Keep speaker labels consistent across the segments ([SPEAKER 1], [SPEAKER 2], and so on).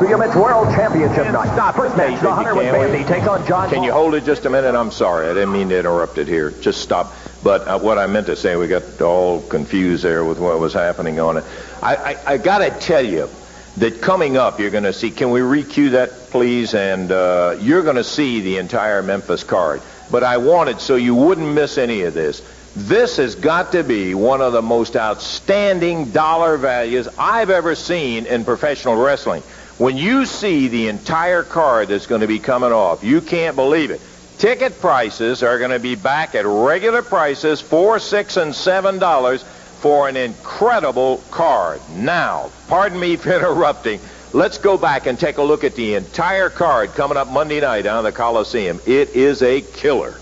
[SPEAKER 1] It's World Championship night.
[SPEAKER 2] Stop.
[SPEAKER 1] First match, the Hunter with Bandy takes on John
[SPEAKER 2] Can you hold it just a minute? I'm sorry. I didn't mean to interrupt it here. Just stop. But uh, what I meant to say, we got all confused there with what was happening on it. I, I, I got to tell you that coming up, you're going to see. Can we recue that, please? And uh, you're going to see the entire Memphis card. But I wanted so you wouldn't miss any of this. This has got to be one of the most outstanding dollar values I've ever seen in professional wrestling. When you see the entire card that's going to be coming off, you can't believe it. Ticket prices are going to be back at regular prices, four, six, and seven dollars for an incredible card. Now, pardon me for interrupting. Let's go back and take a look at the entire card coming up Monday night at the Coliseum. It is a killer.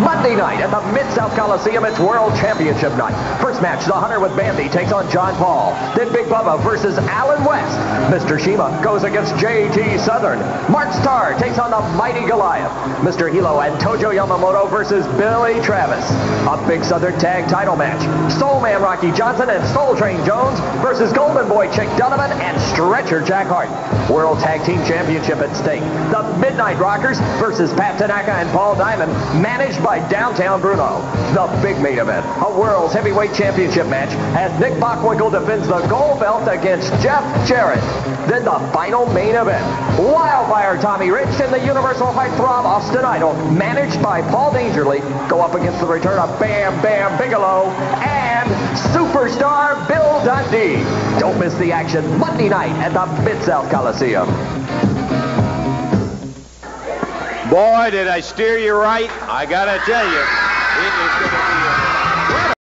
[SPEAKER 1] Monday night at the Mid-South Coliseum, it's World Championship night. First match, the Hunter with Bandy takes on John Paul. Then Big Bubba versus Alan West. Mr. Shima goes against J.T. Southern. Mark Starr takes on the mighty Goliath. Mr. Hito and Tojo Yamamoto versus Billy Travis. A Big Southern Tag title match. Soul Man Rocky Johnson and Soul Train Jones versus Golden Boy Chick Donovan and Stretcher Jack Hart. World Tag Team Championship at stake. The Midnight Rockers versus Pat Tanaka and Paul Diamond, by Downtown Bruno. The big main event, a World's Heavyweight Championship match as Nick Bockwinkel defends the gold belt against Jeff Jarrett. Then the final main event, Wildfire Tommy Rich and the Universal Heartthrob Austin Idol, managed by Paul Dangerly, go up against the return of Bam Bam Bigelow and superstar Bill Dundee. Don't miss the action Monday night at the Mid-South Coliseum.
[SPEAKER 2] Boy, did I steer you right. I got to tell you, it is going to be a...